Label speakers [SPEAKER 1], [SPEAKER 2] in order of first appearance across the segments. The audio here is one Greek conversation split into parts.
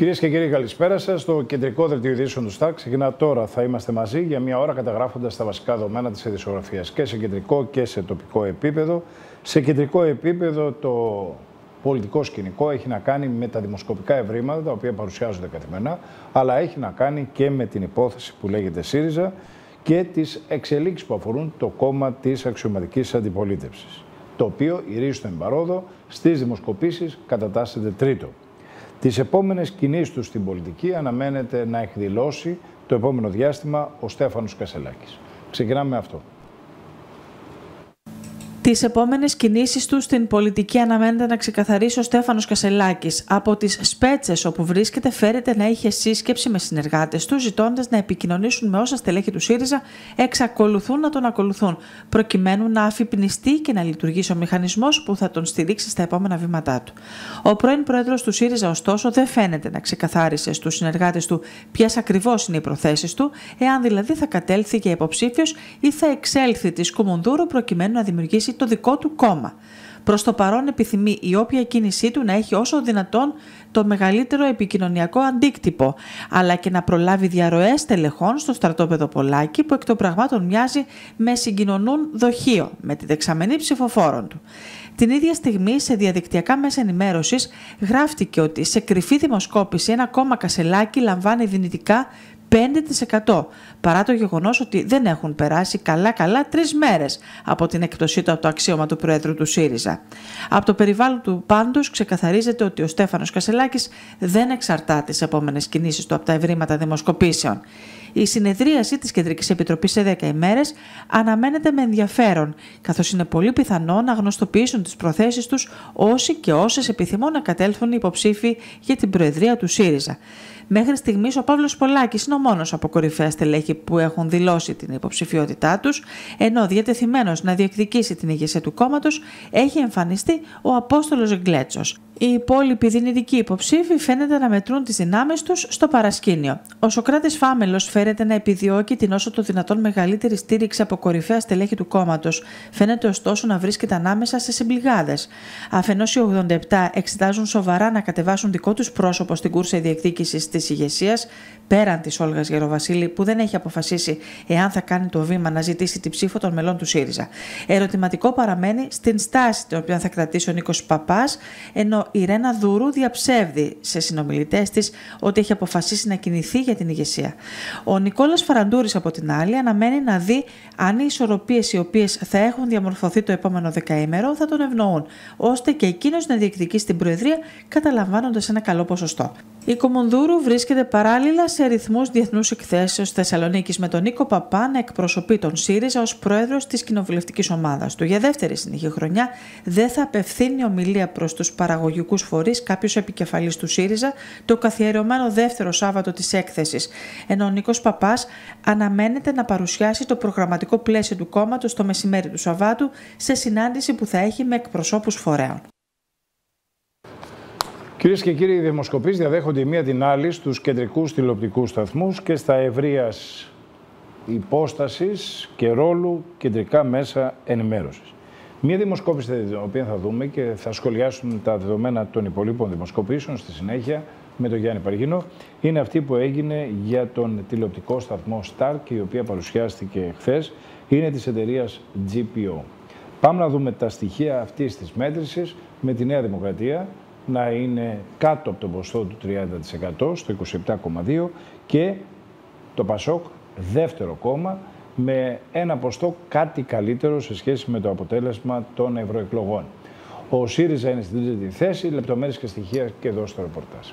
[SPEAKER 1] Κυρίες και κύριοι, καλησπέρα σας. Το κεντρικό δελτίο ειδήσεων του ΣΤΑΚ ξεκινά τώρα. Θα είμαστε μαζί για μία ώρα καταγράφοντας τα βασικά δεδομένα της ειδησιογραφίας και σε κεντρικό και σε τοπικό επίπεδο. Σε κεντρικό επίπεδο, το πολιτικό σκηνικό έχει να κάνει με τα δημοσκοπικά ευρήματα τα οποία παρουσιάζονται καθημερινά, αλλά έχει να κάνει και με την υπόθεση που λέγεται ΣΥΡΙΖΑ και τις εξελίξεις που αφορούν το κόμμα της αξιωματικής αντιπολίτευσης. Το οποίο, η ρίζη του εμπαρόδο, στις δημοσκοπήσεις κατατάσσεται τρίτο. Τις επόμενες κινήσεις τους στην πολιτική αναμένεται να εκδηλώσει το επόμενο διάστημα ο Στέφανος Κασελάκης. Ξεκινάμε με αυτό.
[SPEAKER 2] Τις επόμενες κινήσεις του στην πολιτική αναμένεται να ξεκαθαρίσει ο Στέφανος Κασελάκης. Από τις Σπέτσες, όπου βρίσκεται, φέρεται να είχε σύσκεψη με συνεργάτες του, ζητώντας να επικοινωνήσουν με όσα στελέχη του ΣΥΡΙΖΑ εξακολουθούν να τον ακολουθούν, προκειμένου να αφυπνιστεί και να λειτουργήσει ο μηχανισμός που θα τον στηρίξει στα επόμενα βήματά του. Ο πρώην πρόεδρος του ΣΥΡΙΖΑ, ωστόσο, δεν φαίνεται να ξεκαθάρισε στους συνεργάτες του ποιες ακριβώς είναι οι προθέσεις του, εάν δηλαδή θα κατέλθει και υποψήφιος ή θα εξέλθει της Σκουμουνδούρου προκειμένου να δημιουργήσει το δικό του κόμμα. Προς το παρόν επιθυμεί η όποια κίνησή του να έχει όσο δυνατόν το μεγαλύτερο επικοινωνιακό αντίκτυπο, αλλά και να προλάβει διαρροές τελεχών στο στρατόπεδο Πολάκη που εκ των πραγμάτων μοιάζει με συγκοινωνούν δοχείο με τη δεξαμενή ψηφοφόρων του. Την ίδια στιγμή, σε διαδικτυακά μέσα ενημέρωσης, γράφτηκε ότι σε κρυφή δημοσκόπηση ένα κόμμα κασελάκι λαμβάνει δυνητικά 5% παρά το γεγονός ότι δεν έχουν περάσει καλά-καλά τρεις μέρες από την εκπτωσή του από το αξίωμα του Προέδρου του ΣΥΡΙΖΑ. Από το περιβάλλον του πάντως ξεκαθαρίζεται ότι ο Στέφανος Κασελάκης δεν εξαρτά τις επόμενες κινήσεις του από τα ευρήματα δημοσκοπήσεων. Η συνεδρίαση της Κεντρικής Επιτροπής σε 10 ημέρες αναμένεται με ενδιαφέρον, καθώς είναι πολύ πιθανό να γνωστοποιήσουν τις προθέσεις τους όσοι και όσες επιθυμούν να κατέλθουν υποψήφοι για την Προεδρία του ΣΥΡΙΖΑ. Μέχρι στιγμής ο Παύλος Πολάκης είναι ο μόνος από κορυφαία στελέχη που έχουν δηλώσει την υποψηφιότητά τους, ενώ διατεθειμένος να διεκδικήσει την ηγεσία του κόμματος έχει εμφανιστεί ο Απόστολος Γκλέτσος. Οι υπόλοιποι δυνητικοί υποψήφοι φαίνεται να μετρούν τις δυνάμεις τους στο παρασκήνιο. Ο Σοκράτης Φάμελος φέρεται να επιδιώκει την όσο το δυνατόν μεγαλύτερη στήριξη από κορυφαία στελέχη του κόμματος. Φαίνεται ωστόσο να βρίσκεται ανάμεσα σε συμπληγάδες. Αφενός οι 87 εξετάζουν σοβαρά να κατεβάσουν δικό τους πρόσωπο στην κούρσα διεκδίκησης της ηγεσίας, πέραν της Όλγας Γεροβασίλη, που δεν έχει αποφασίσει εάν θα κάνει το βήμα να ζητήσει την ψήφο των μελών του ΣΥΡΙΖΑ. Ερωτηματικό παραμένει στην στάση την οποία θα κρατήσει ο Νίκος Παπάς, ενώ η Ρένα Δούρου διαψεύδει σε συνομιλητές της ότι έχει αποφασίσει να κινηθεί για την ηγεσία. Ο Νικόλας Φαραντούρης, από την άλλη, αναμένει να δει αν οι ισορροπίες οι οποίες θα έχουν διαμορφωθεί το επόμενο δεκαήμερο θα τον ευνοούν, ώστε και εκείνος να διεκδικήσει την Προεδρία καταλαμβάνοντας ένα καλό ποσοστό. Η Κομονδούρου βρίσκεται παράλληλα σε αριθμού διεθνούς εκθέσεως Θεσσαλονίκης με τον Νίκο Παπά να εκπροσωπεί τον ΣΥΡΙΖΑ ως πρόεδρος της κοινοβουλευτικής ομάδας του. Για δεύτερη συνεχή χρονιά δεν θα απευθύνει ομιλία προς τους παραγωγικού φορείς κάποιος επικεφαλής του ΣΥΡΙΖΑ το καθιερωμένο δεύτερο Σάββατο της έκθεσης. Ενώ ο Νίκος Παπάς αναμένεται να παρουσιάσει το προγραμματικό πλαίσιο του κόμματος το μεσημέρι του Σαββάτου σε συνάντηση που θα έχει με εκπροσώπους φορέων.
[SPEAKER 1] Κυρίες και κύριοι, οι δημοσκοπήσει διαδέχονται η μία την άλλη στους κεντρικούς τηλεοπτικούς σταθμούς και στα ευρείας υπόστασης και ρόλου κεντρικά μέσα ενημέρωσης. Μία δημοσκόπηση την οποία θα δούμε και θα σχολιάσουν τα δεδομένα των υπολείπων δημοσκοπήσεων στη συνέχεια με τον Γιάννη Παργίνο είναι αυτή που έγινε για τον τηλεοπτικό σταθμό Star και η οποία παρουσιάστηκε χθες. Είναι της εταιρείας GPO. Πάμε να δούμε τα στοιχεία αυτής της μέτρησης με τη Νέα Δημοκρατία να είναι κάτω από το ποσό του 30% στο 27,2% και το ΠΑΣΟΚ δεύτερο κόμμα με ένα ποστό κάτι καλύτερο σε σχέση με το αποτέλεσμα των ευρωεκλογών. Ο ΣΥΡΙΖΑ είναι στην τρίτη θέση, λεπτομέρειες και στοιχεία και εδώ στο ρεπορτάζ.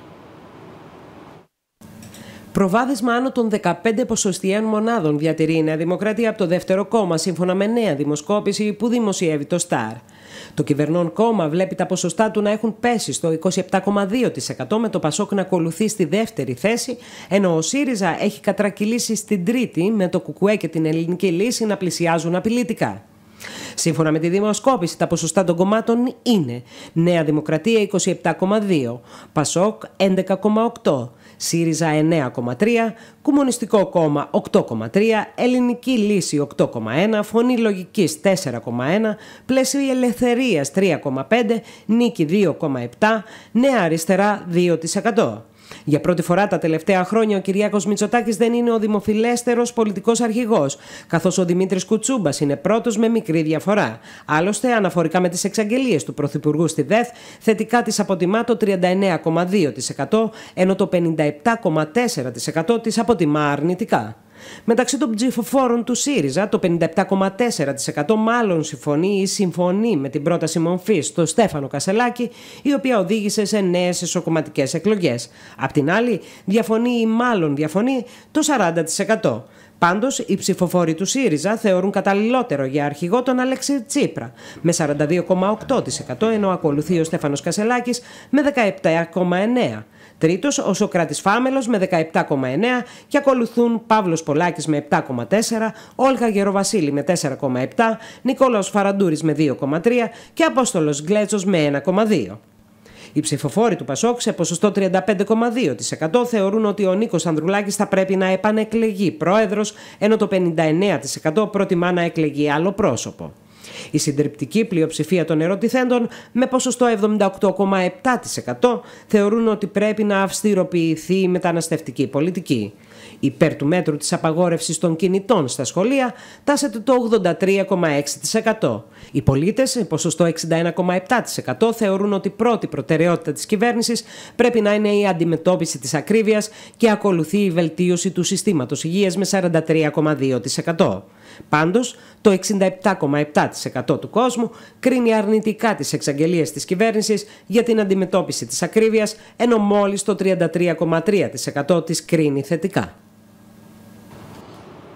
[SPEAKER 3] Προβάδισμα άνω των 15 ποσοστιαίων μονάδων διατηρεί η Νέα Δημοκρατία από το δεύτερο κόμμα, σύμφωνα με νέα δημοσκόπηση που δημοσιεύει το ΣΤΑΡ. Το κυβερνών κόμμα βλέπει τα ποσοστά του να έχουν πέσει στο 27,2% με το Πασόκ να ακολουθεί στη δεύτερη θέση, ενώ ο ΣΥΡΙΖΑ έχει κατρακυλήσει στην τρίτη με το ΚΚΕ και την Ελληνική Λύση να πλησιάζουν απειλητικά. Σύμφωνα με τη δημοσκόπηση, τα ποσοστά των κομμάτων είναι Νέα Δημοκρατία 27,2, Πασόκ 11,8, ΣΥΡΙΖΑ 9,3, Κομμουνιστικό Κόμμα 8,3, Ελληνική Λύση 8,1, Φωνή Λογικής 4,1, Πλαίσιο Ελευθερίας 3,5, Νίκη 2,7, Νέα Αριστερά 2%. Για πρώτη φορά τα τελευταία χρόνια ο Κυριάκος Μητσοτάκης δεν είναι ο δημοφιλέστερος πολιτικός αρχηγός, καθώς ο Δημήτρης Κουτσούμπας είναι πρώτος με μικρή διαφορά. Άλλωστε, αναφορικά με τις εξαγγελίες του Πρωθυπουργού στη ΔΕΘ, θετικά της αποτιμά το 39,2% ενώ το 57,4% της αποτιμά αρνητικά. Μεταξύ των ψηφοφόρων του ΣΥΡΙΖΑ, το 57,4% μάλλον συμφωνεί ή συμφωνεί με την πρόταση μορφής στο Στέφανο Κασελάκη, η οποία οδήγησε σε νέες εσωκομματικέ εκλογές. Απ' την άλλη, διαφωνεί ή μάλλον διαφωνεί το 40%. Πάντως, οι ψηφοφόροι του ΣΥΡΙΖΑ θεωρούν καταλληλότερο για αρχηγό τον Αλέξη Τσίπρα με 42,8% ενώ ακολουθεί ο Στέφανος Κασελάκης με 17,9%. Τρίτος, ο Σοκράτης Φάμελος με 17,9 και ακολουθούν Παύλος Πολάκης με 7,4, Όλγα Γεροβασίλη με 4,7, Νικόλαος Φαραντούρης με 2,3 και Απόστολος Γκλέτσος με 1,2. Οι ψηφοφόροι του Πασόκ σε ποσοστό 35,2% θεωρούν ότι ο Νίκος Ανδρουλάκης θα πρέπει να επανεκλεγεί πρόεδρος, ενώ το 59% προτιμά να εκλεγεί άλλο πρόσωπο. Η συντριπτική πλειοψηφία των ερωτηθέντων, με ποσοστό 78,7%, θεωρούν ότι πρέπει να αυστηροποιηθεί η μεταναστευτική πολιτική. Υπέρ του μέτρου της απαγόρευσης των κινητών στα σχολεία τάσεται το 83,6%. Οι πολίτες, ποσοστό 61,7% θεωρούν ότι πρώτη προτεραιότητα της κυβέρνησης πρέπει να είναι η αντιμετώπιση της ακρίβειας και ακολουθεί η βελτίωση του συστήματος υγείας με 43,2%. Πάντως, το 67,7% του κόσμου κρίνει αρνητικά τις εξαγγελίες της κυβέρνησης για την αντιμετώπιση της ακρίβειας, ενώ μόλις το 33,3% της κρίνει θετικά.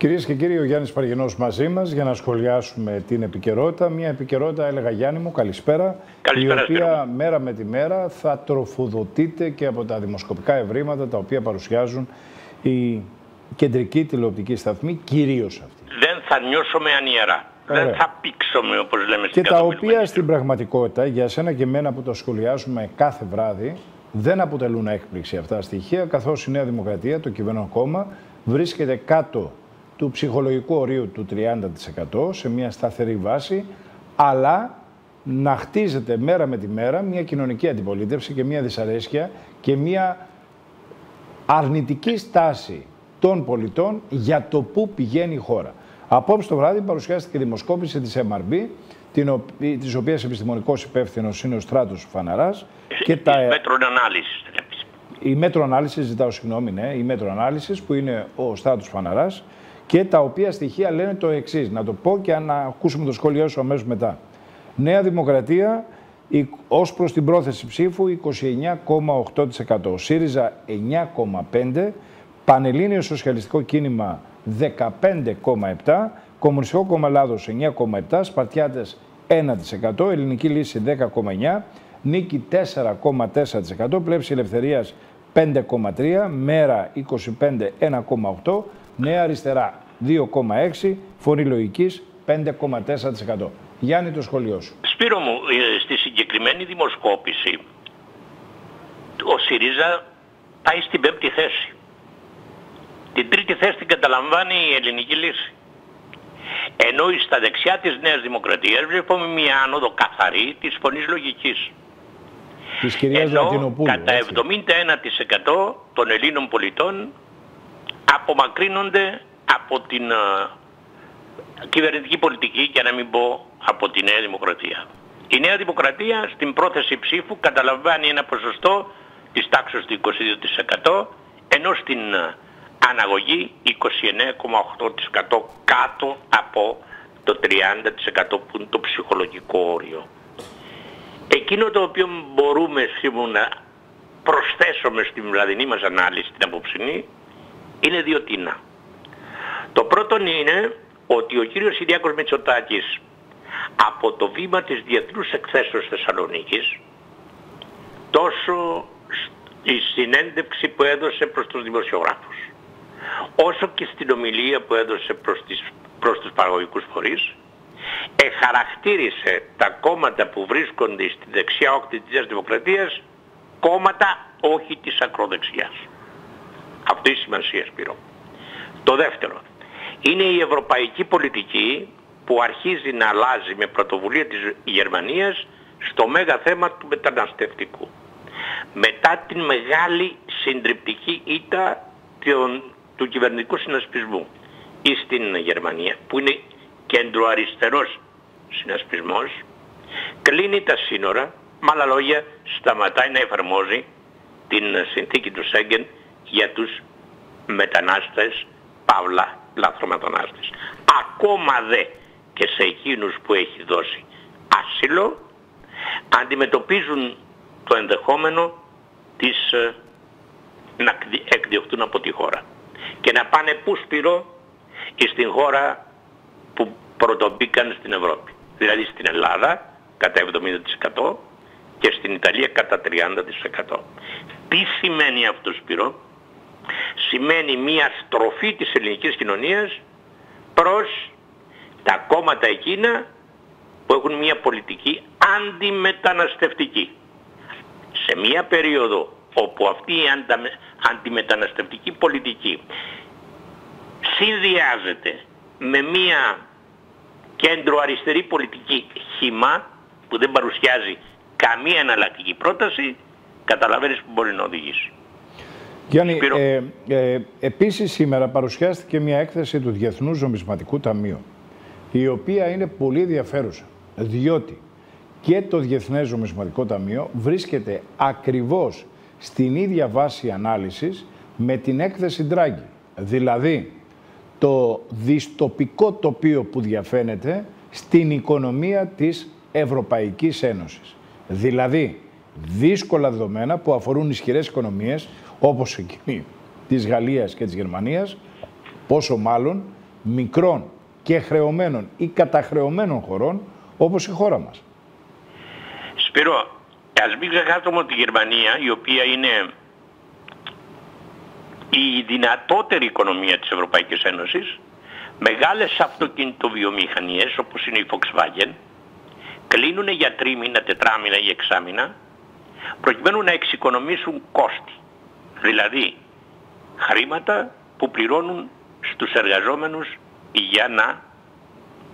[SPEAKER 1] Κυρίες και κύριοι, ο Γιάννης Παργενός μαζί μας για να σχολιάσουμε την επικαιρότητα. Μια επικαιρότητα, έλεγα Γιάννη μου, καλησπέρα.
[SPEAKER 4] καλησπέρα
[SPEAKER 1] η οποία μέρα με τη μέρα θα τροφοδοτείται και από τα δημοσκοπικά ευρήματα τα οποία παρουσιάζουν οι κεντρικοί τηλεοπτικοί σταθμοί, κυρίως αυτοί.
[SPEAKER 4] Δεν θα νιώσουμε ανιερά. Δεν θα πήξουμε, όπως λέμε
[SPEAKER 1] στην Και τα οποία στην πραγματικότητα, για σένα και εμένα που το σχολιάζουμε κάθε βράδυ, δεν αποτελούν έκπληξη αυτά τα στοιχεία, καθώς η Νέα Δημοκρατία, το κυβερνό κόμμα, βρίσκεται κάτω του ψυχολογικού ορίου του 30% σε μια σταθερή βάση, αλλά να χτίζεται μέρα με τη μέρα μια κοινωνική αντιπολίτευση και μια δυσαρέσκεια και μια αρνητική στάση των πολιτών για το πού πηγαίνει η χώρα. Απόψε το βράδυ παρουσιάστηκε η δημοσκόπηση της MRB, την της οποίας επιστημονικός υπεύθυνος είναι ο Στράτος Φαναράς.
[SPEAKER 4] Και τα... Μέτρο ανάλυση.
[SPEAKER 1] Η μέτρο ανάλυση, ζητάω συγγνώμη, ναι, η μέτρο ανάλυση που είναι ο Στράτος Φαναράς και τα οποία στοιχεία λένε το εξής. Να το πω και να ακούσουμε το σχόλιο σου αμέσως μετά. Νέα Δημοκρατία ως προς την πρόθεση ψήφου 29,8%. ΣΥΡΙΖΑ 9,5%. Πανελλήνιο Σοσιαλιστικό Κίνημα 15,7%. Κομμουνιστικό Κόμμα Ελλάδος 9,7%. Σπαρτιάτες 1%. Ελληνική Λύση 10,9%. Νίκη 4,4%. Πλέψη Ελευθερίας 5,3%. Μέρα 25 1,8%. Νέα Αριστερά 2,6%, Φωνή Λογικής 5,4%. Γιάννη, το σχολείο σου.
[SPEAKER 4] Σπύρο μου, ε, στη συγκεκριμένη δημοσκόπηση ο ΣΥΡΙΖΑ πάει στην πέμπτη θέση. Την τρίτη θέση την καταλαμβάνει η ελληνική λύση. Ενώ στα δεξιά της Νέας Δημοκρατίας βλέπουμε μια άνοδο καθαρή της φωνής λογικής.
[SPEAKER 1] Της κυρίας
[SPEAKER 4] Ενώ κατά 71% των Ελλήνων πολιτών απομακρύνονται από την uh, κυβερνητική πολιτική και να μην πω από τη Νέα Δημοκρατία. Η Νέα Δημοκρατία στην πρόθεση ψήφου καταλαμβάνει ένα ποσοστό της τάξης του 22% ενώ στην uh, αναγωγή 29,8% κάτω από το 30% που είναι το ψυχολογικό όριο. Εκείνο το οποίο μπορούμε σήμερα να προσθέσουμε στην βραδινή μας ανάλυση, την απόψινή, είναι δύο τίνα. Το πρώτο είναι ότι ο κύριος Συριάκος Μητσοτάκης από το βήμα της Διεθνούς Εκθέσεως Θεσσαλονίκης τόσο η συνέντευξη που έδωσε προς τους δημοσιογράφους όσο και στην ομιλία που έδωσε προς, τις, προς τους παραγωγικούς φορείς εχαρακτήρισε τα κόμματα που βρίσκονται στη δεξιά όχθη της Δημοκρατίας κόμματα όχι της ακροδεξιάς. Αυτή η σημασία Σπύρο. Το δεύτερο, είναι η ευρωπαϊκή πολιτική που αρχίζει να αλλάζει με πρωτοβουλία της Γερμανίας στο μέγα θέμα του μεταναστευτικού. μετά την μεγάλη συντριπτική ήττα του κυβερνητικού συνασπισμού ή στην Γερμανία που είναι κεντροαριστερός συνασπισμός κλείνει τα σύνορα με άλλα λόγια σταματάει να εφαρμόζει την συνθήκη του Σέγγεν για τους μετανάστες, παύλα λαθρομετανάστες. Ακόμα δε και σε εκείνους που έχει δώσει άσυλο αντιμετωπίζουν το ενδεχόμενο της ε, να εκδιωχτούν από τη χώρα και να πάνε πού σπυρό στην χώρα που πρωτομπήκαν στην Ευρώπη. Δηλαδή στην Ελλάδα κατά 70% και στην Ιταλία κατά 30%. Τι σημαίνει αυτό Σπύρο; Σημαίνει μια στροφή της ελληνικής κοινωνίας προς τα κόμματα εκείνα που έχουν μια πολιτική αντιμεταναστευτική. Σε μια περίοδο όπου αυτή η αντιμεταναστευτική πολιτική συνδυάζεται με μια κέντρο αριστερή πολιτική χήμα που δεν παρουσιάζει καμία εναλλακτική πρόταση, καταλαβαίνεις που μπορεί να οδηγήσει.
[SPEAKER 1] Γιάννη, ε, ε, επίσης σήμερα παρουσιάστηκε μια έκθεση του Διεθνούς Νομισματικού Ταμείου, η οποία είναι πολύ ενδιαφέρουσα, διότι και το Διεθνές Νομισματικό Ταμείο βρίσκεται ακριβώς στην ίδια βάση ανάλυσης με την έκθεση Draghi. Δηλαδή, το διστοπικό τοπίο που διαφαίνεται στην οικονομία της Ευρωπαϊκής Ένωσης. Δηλαδή, δύσκολα δεδομένα που αφορούν ισχυρές οικονομίες, όπως εκείνη της Γαλλίας και της Γερμανίας, πόσο μάλλον μικρών και χρεωμένων ή καταχρεωμένων χωρών, όπως η χώρα μας.
[SPEAKER 4] Σπύρο, ας μην ξεχάσουμε ότι η Γερμανία, η οποία είναι η δυνατότερη οικονομία της Ευρωπαϊκής Ένωσης, μεγάλες αυτοκινητοβιομηχανίες όπως είναι η Volkswagen, κλείνουν για τρίμηνα, τετράμηνα ή εξάμηνα προκειμένου να εξοικονομήσουν κόστη. Δηλαδή χρήματα που πληρώνουν στους εργαζόμενους για να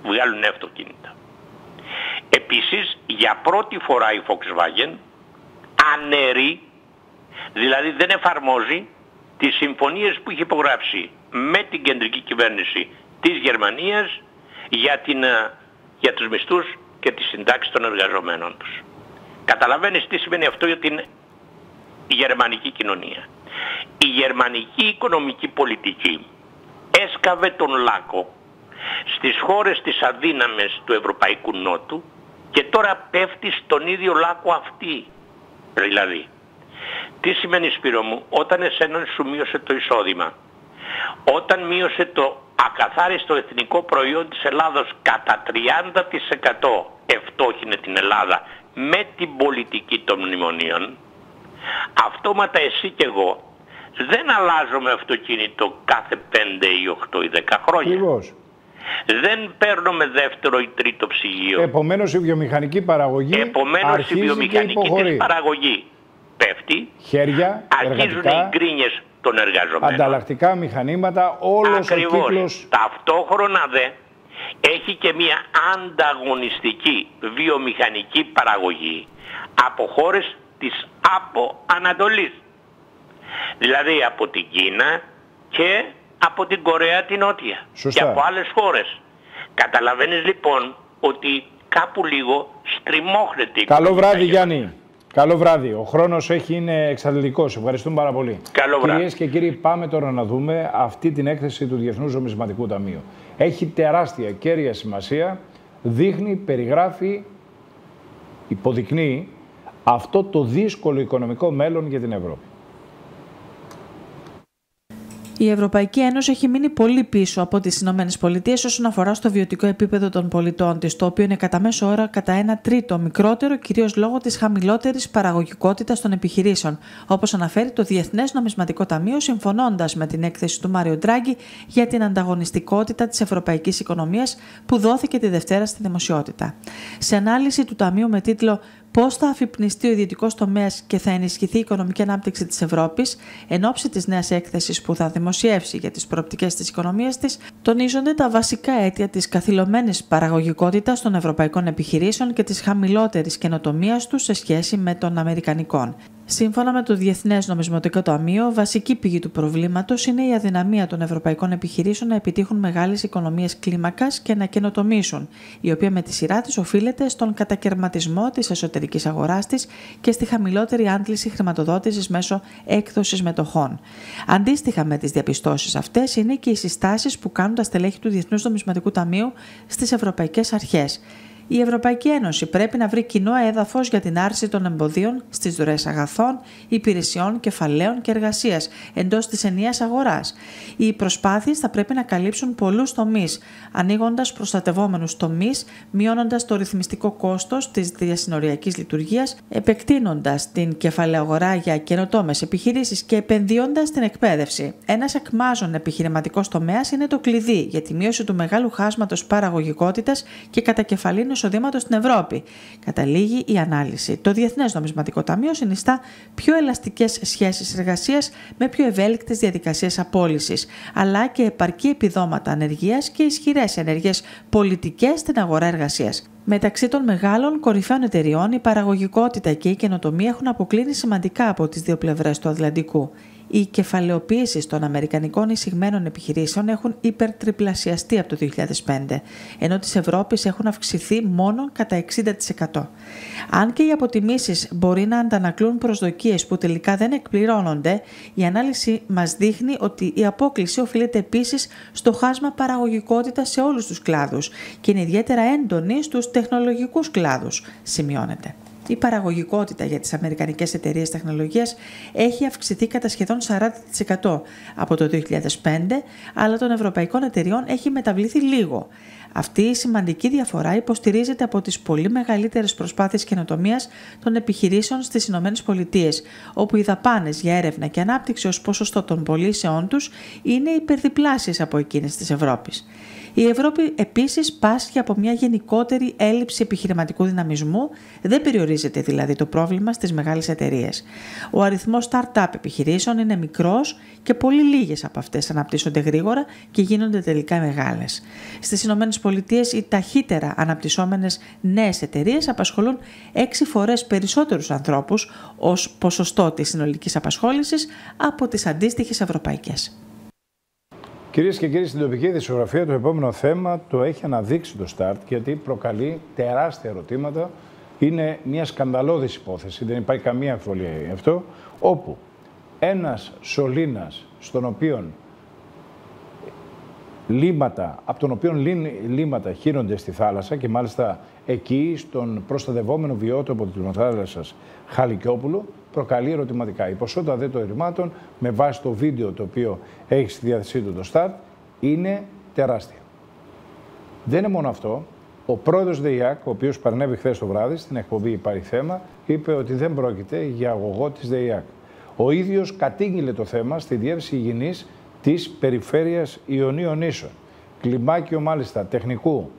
[SPEAKER 4] βγάλουν αυτοκίνητα. Επίσης για πρώτη φορά η Volkswagen αναιρεί, δηλαδή δεν εφαρμόζει τις συμφωνίες που είχε υπογράψει με την κεντρική κυβέρνηση της Γερμανίας για, την, ε, για τους μισθούς και τη συντάξη των εργαζομένων τους. Καταλαβαίνεις τι σημαίνει αυτό για την γερμανική κοινωνία. Η γερμανική οικονομική πολιτική έσκαβε τον λάκκο στις χώρες της αδύναμες του Ευρωπαϊκού Νότου και τώρα πέφτει στον ίδιο λάκκο αυτή. Δηλαδή, τι σημαίνει Σπύρο μου, όταν εσένα σου μείωσε το εισόδημα, όταν μείωσε το ακαθάριστο εθνικό προϊόν της Ελλάδος κατά 30% ευτόχινε την Ελλάδα με την πολιτική των μνημονίων, αυτόματα εσύ και εγώ δεν αλλάζουμε αυτοκίνητο κάθε 5 ή 8 ή 10 χρόνια.
[SPEAKER 1] Ακριβώς.
[SPEAKER 4] Δεν παίρνουμε δεύτερο ή τρίτο ψυγείο.
[SPEAKER 1] Επομένως η βιομηχανική παραγωγή
[SPEAKER 4] Επομένως η βιομηχανική της παραγωγή πέφτει,
[SPEAKER 1] Χέρια,
[SPEAKER 4] αρχίζουν οι γκρίνιες των εργαζομένων.
[SPEAKER 1] Ανταλλακτικά μηχανήματα, όλος
[SPEAKER 4] Ακριβώς.
[SPEAKER 1] ο κύκλος...
[SPEAKER 4] Ταυτόχρονα δε έχει και μια ανταγωνιστική βιομηχανική παραγωγή από χώρες της από Ανατολής. Δηλαδή από την Κίνα και από την Κορέα την Νότια.
[SPEAKER 1] Σωστά.
[SPEAKER 4] Και από άλλες χώρες. Καταλαβαίνεις λοιπόν ότι κάπου λίγο στριμώχνεται η
[SPEAKER 1] Καλό
[SPEAKER 4] οικονομία
[SPEAKER 1] βράδυ
[SPEAKER 4] γερμανική.
[SPEAKER 1] Γιάννη. Καλό βράδυ. Ο χρόνος έχει είναι εξαντλητικός. Ευχαριστούμε πάρα πολύ.
[SPEAKER 4] Καλό βράδυ.
[SPEAKER 1] Κυρίες και κύριοι, πάμε τώρα να δούμε αυτή την έκθεση του Διεθνούς Νομισματικού Ταμείου. Έχει τεράστια κέρια σημασία. Δείχνει, περιγράφει, υποδεικνύει αυτό το δύσκολο οικονομικό μέλλον για την Ευρώπη.
[SPEAKER 2] Η Ευρωπαϊκή Ένωση έχει μείνει πολύ πίσω από τις ΗΠΑ όσον αφορά στο βιωτικό επίπεδο των πολιτών της, το οποίο είναι κατά μέσο όρο κατά ένα τρίτο μικρότερο, κυρίως λόγω της χαμηλότερης παραγωγικότητας των επιχειρήσεων, όπως αναφέρει το Διεθνές Νομισματικό Ταμείο, συμφωνώντας με την έκθεση του Μάριο Ντράγκη για την ανταγωνιστικότητα της ευρωπαϊκής οικονομίας, που δόθηκε τη Δευτέρα στη δημοσιότητα. Σε ανάλυση του Ταμείου με τίτλο Πώς θα αφυπνιστεί ο ιδιωτικός τομέας και θα ενισχυθεί η οικονομική ανάπτυξη της Ευρώπης, εν ώψη της νέας έκθεσης που θα δημοσιεύσει για τις προοπτικές της οικονομίας της, τονίζονται τα βασικά αίτια της καθυλωμένης παραγωγικότητας των ευρωπαϊκών επιχειρήσεων και της χαμηλότερης καινοτομίας τους σε σχέση με των Αμερικανικών. Σύμφωνα με το Διεθνές Νομισματικό Ταμείο, βασική πηγή του προβλήματος είναι η αδυναμία των ευρωπαϊκών επιχειρήσεων να επιτύχουν μεγάλες οικονομίες κλίμακας και να καινοτομήσουν, η οποία με τη σειρά της οφείλεται στον κατακαιρματισμό της εσωτερικής αγοράς της και στη χαμηλότερη άντληση χρηματοδότησης μέσω έκδοσης μετοχών. Αντίστοιχα με τις διαπιστώσεις αυτές είναι και οι συστάσεις που κάνουν τα στελέχη του Διεθνούς Νομισματικού Ταμείου στις ευρωπαϊκές αρχές η Ευρωπαϊκή Ένωση πρέπει να βρει κοινό έδαφος για την άρση των εμποδίων στις ροέ αγαθών, υπηρεσιών, κεφαλαίων και εργασίας εντός της ενιαίας αγοράς. Οι προσπάθειες θα πρέπει να καλύψουν πολλούς τομείς, ανοίγοντας προστατευόμενους τομείς, μειώνοντας το ρυθμιστικό κόστος της διασυνοριακής λειτουργίας, επεκτείνοντας την κεφαλαία αγορά για καινοτόμες επιχειρήσεις και επενδύοντας την εκπαίδευση. Ένας εκμάζων επιχειρηματικός τομέας είναι το κλειδί για τη μείωση του μεγάλου χάσματος παραγωγικότητας και κατακεφαλήν εισοδήματος στην Ευρώπη. Καταλήγει η ανάλυση. Το Διεθνές Νομισματικό Ταμείο συνιστά πιο ελαστικές σχέσεις εργασίας με πιο ευέλικτες διαδικασίες απόλυσης, αλλά και επαρκή επιδόματα ανεργίας και ισχυρές ενεργέ πολιτικές στην αγορά εργασίας. Μεταξύ των μεγάλων κορυφαίων εταιριών, η παραγωγικότητα και η καινοτομία έχουν αποκλίνει σημαντικά από τις δύο πλευρές του Ατλαντικού οι κεφαλαιοποίησεις των αμερικανικών εισηγμένων επιχειρήσεων έχουν υπερτριπλασιαστεί από το 2005, ενώ της Ευρώπης έχουν αυξηθεί μόνο κατά 60%. Αν και οι αποτιμήσεις μπορεί να αντανακλούν προσδοκίες που τελικά δεν εκπληρώνονται, η ανάλυση μας δείχνει ότι η απόκληση οφείλεται επίσης στο χάσμα παραγωγικότητας σε όλους τους κλάδους και είναι ιδιαίτερα έντονη στους τεχνολογικούς κλάδους, σημειώνεται η παραγωγικότητα για τις αμερικανικές εταιρείες τεχνολογίας έχει αυξηθεί κατά σχεδόν 40% από το 2005, αλλά των ευρωπαϊκών εταιρεών έχει μεταβληθεί λίγο. Αυτή η σημαντική διαφορά υποστηρίζεται από τις πολύ μεγαλύτερες προσπάθειες καινοτομίας των επιχειρήσεων στις ΗΠΑ, όπου οι δαπάνες για έρευνα και ανάπτυξη ως ποσοστό των πωλήσεών τους είναι υπερδιπλάσιες από εκείνες της Ευρώπης. Η Ευρώπη επίσης πάσχει από μια γενικότερη έλλειψη επιχειρηματικού δυναμισμού, δεν περιορίζεται δηλαδή το πρόβλημα στις μεγάλες εταιρείες. Ο αριθμός start-up επιχειρήσεων είναι μικρός και πολύ λίγες από αυτές αναπτύσσονται γρήγορα και γίνονται τελικά μεγάλες. Στις ΗΠΑ, οι ταχύτερα αναπτυσσόμενες νέες εταιρείες απασχολούν έξι φορές περισσότερους ανθρώπους ως ποσοστό της συνολικής απασχόλησης από τις αντίστοιχες ευρωπαϊκές.
[SPEAKER 1] Κυρίες και κύριοι, στην τοπική δισογραφία το επόμενο θέμα το έχει αναδείξει το ΣΤΑΡΤ γιατί προκαλεί τεράστια ερωτήματα. Είναι μια σκανδαλώδης υπόθεση, δεν υπάρχει καμία αμφιβολία γι' αυτό, όπου ένας σωλήνας στον οποίο λίματα, από τον οποίο λίματα χύνονται στη θάλασσα και μάλιστα εκεί στον προστατευόμενο βιότοπο της θάλασσας Χαλικιόπουλου προκαλεί ερωτηματικά. Η ποσότητα δε των ερημάτων με βάση το βίντεο το οποίο έχεις στη διάθεσή του το ΣΤΑΡΤ είναι τεράστια. Δεν είναι μόνο αυτό. Ο πρόεδρος ΔΕΙΑΚ, ο οποίος παρνεύει χθες το βράδυ στην εκπομπή Υπάρχει θέμα, είπε ότι δεν πρόκειται για αγωγό της ΔΕΙΑΚ. Ο ίδιος κατήγγειλε το θέμα στη διεύθυνση υγιεινής της περιφέρειας Ιωνίων Ίσων. Κλιμάκιο μάλιστα τεχνικού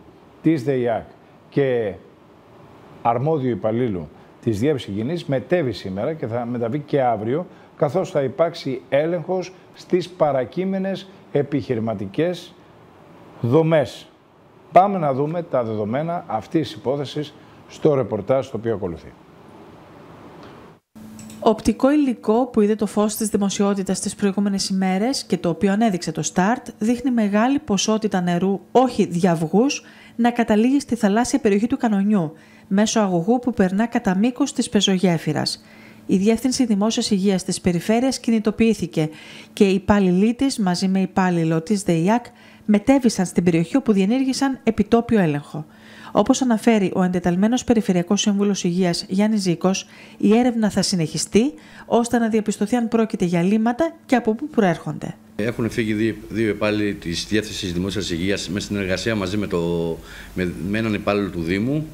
[SPEAKER 1] της ΔΕΙΑΚ και αρμόδιου υπαλλήλου της Διεύθυνσης Υγιεινής μετέβει σήμερα και θα μεταβεί και αύριο, καθώς θα υπάρξει έλεγχος στις παρακείμενες επιχειρηματικές δομές. Πάμε να δούμε τα δεδομένα αυτής της υπόθεσης στο ρεπορτάζ το οποίο ακολουθεί.
[SPEAKER 2] Οπτικό υλικό που είδε το φως της δημοσιότητας τις προηγούμενες ημέρες και το οποίο ανέδειξε το START δείχνει μεγάλη ποσότητα νερού, όχι διαυγούς, να καταλήγει στη θαλάσσια περιοχή του Κανονιού, μέσω αγωγού που περνά κατά μήκος της πεζογέφυρας. Η Διεύθυνση Δημόσιας Υγείας της Περιφέρειας κινητοποιήθηκε και οι υπάλληλοι της, μαζί με υπάλληλο της ΔΕΙΑΚ, μετέβησαν στην περιοχή όπου διενήργησαν επιτόπιο έλεγχο. Όπως αναφέρει ο εντεταλμένος Περιφερειακός Σύμβουλος Υγείας Γιάννης Ζήκος, η έρευνα θα συνεχιστεί ώστε να διαπιστωθεί αν πρόκειται για λύματα και από πού προέρχονται.
[SPEAKER 5] Έχουν φύγει δύο, δύο υπάλληλοι της Διεύθυνσης Δημόσιας Υγείας με συνεργασία μαζί με, το, με, με έναν υπάλληλο του Δήμου